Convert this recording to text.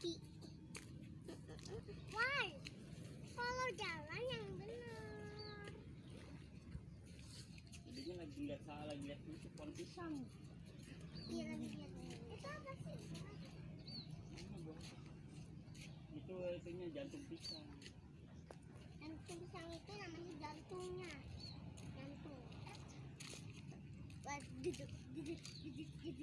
kaki. Why? Kalau jalan yang benar. Jadi dia lagi lihat salah, lagi lihat itu pohon pisang. Iya lagi lihat. Itu apa sih? Itu itunya jantung pisang. Jantung pisang itu namanya jantungnya. Jantung. Wah, duduk, duduk, duduk, duduk.